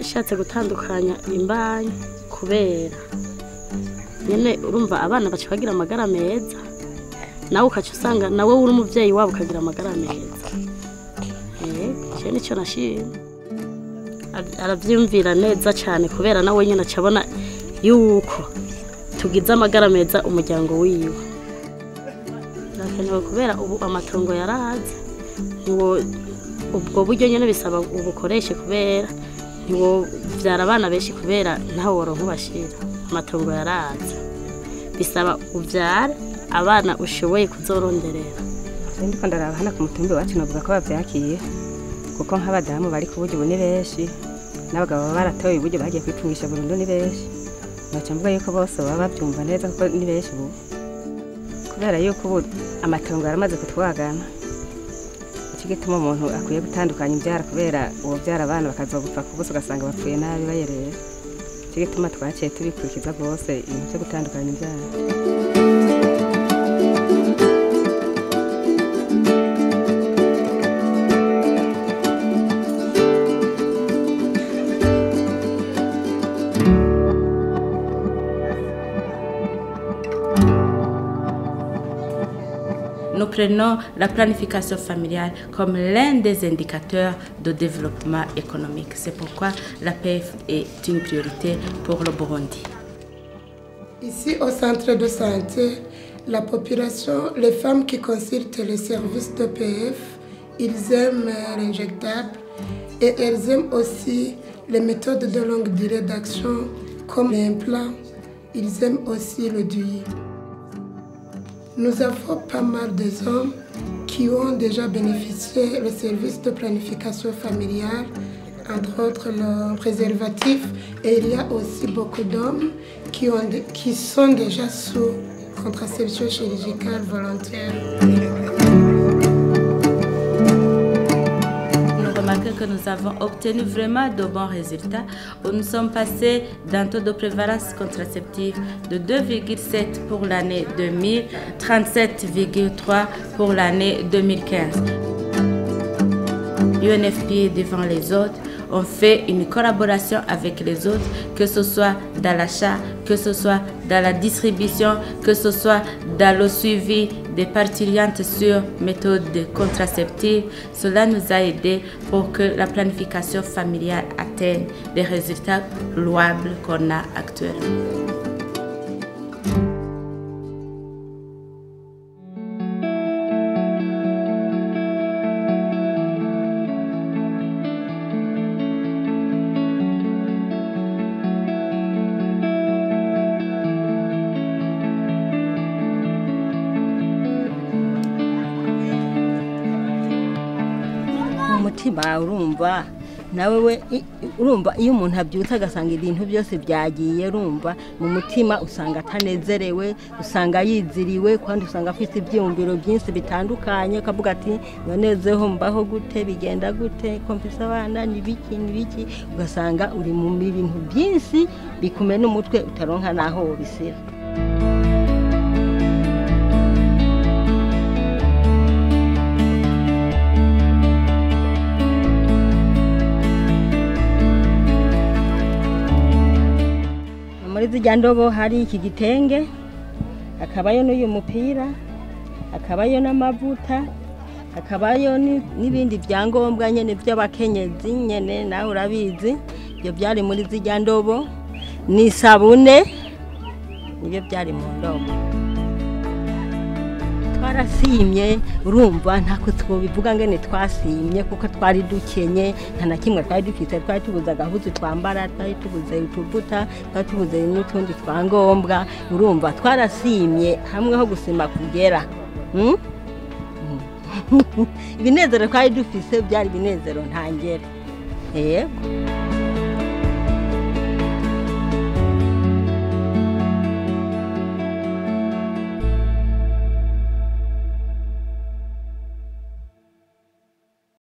bararetse gutandukanya imbanyi kubera. Nyine urumva abana baca bagira amagara meza nawe ukaca usanga nawe uri umubyeyi wabo ukagira amagara meza. Icyo ni cyo nashimye. Arabyiyumvira neza cyane kubera nawe nyine acabona yuko tugize amagara meza umuryango wiwe. Kubera ubu amatungo yarahaze ubwo buryo nyine bisaba ubukoreshe kubera ntiwobyara abana benshi kubera ntawe woronka ubashira. Amatungo yarahaze bisaba ubyara abana ushoboye kuzoronderera ndiko ndaraba hano ku mutumbi wacu navuga ko bavyakiye kuko nk'abadamu bari ku buryo ubu ni benshi n'abagabo baba baratoye uburyo bagiye kwitungisha burundu ni benshi. Baca mvuga yuko bose baba babyumva neza kuko ni benshi ubu. Kubera yuko ubu amatongo yaramaze kutwagana. Icyo gituma umuntu akwiye gutandukanya ibyara kubera uwo byara abana bakazogupfa ku buso ugasanga bapfuye nabi bayerera icyo gituma twaciye tubikurikiza rwose ibintu byo gutandukanya ibyara. Nous prenons la planification familiale comme l'un des indicateurs de développement économique. C'est pourquoi la PF est une priorité pour le Burundi. Ici au centre de santé, la population, les femmes qui consultent les services de PF, ils aiment l'injectable et elles aiment aussi les méthodes de longue durée d'action comme l'implant. Ils aiment aussi le DUI. Nous avons pas mal de hommes qui ont déjà bénéficié des services de planification familiale, entre autres le préservatif, et il y a aussi beaucoup d'hommes qui sont déjà sous contraception chirurgicale volontaire. Que nous avons obtenu vraiment de bons résultats, où nous sommes passés d'un taux de prévalence contraceptive de 2,7 pour l'année 2000, 37,3 pour l'année 2015. UNFPA devant les autres, on fait une collaboration avec les autres, que ce soit dans l'achat, que ce soit dans la distribution, que ce soit dans le suivi des parturiantes sur méthode contraceptive. Cela nous a aidé pour que la planification familiale atteigne les résultats louables qu'on a actuellement. Umutima urumva nawe we urumva iyo umuntu abyutse agasanga ibintu byose byagiye urumva mu mutima usanga atanezerewe usanga yiziriwe kandi usanga afite ibyiyumviro byinshi bitandukanye akavuga ati nonezeho mbaho gute bigenda gute komvise abana n'ibiki n'ibiki ugasanga uri mu bintu byinshi bikumena umutwe utaronka n'aho wobisira muri zijya ndobo hari iki gitenge hakabayo n'uyu mupira hakabayo n'amavuta hakabayo n'ibindi byangombwa nyine by'abakenyezi nyine nawe urabizi ibyo byari muri zijya ndobo n'isabune ni byo byari mu ndobo. Twarasimye urumva ntako twobivuga ngene twasimye kuko twari dukenye nta na kimwe twari dufite twari tubuze agahuzu twambara twari tubuze utuvuta twari tubuze n'utundi twangombwa urumva twarasimye hamwe ho gusima kugera. Ibinezero twari dufise byari ibinezero ntangere yego.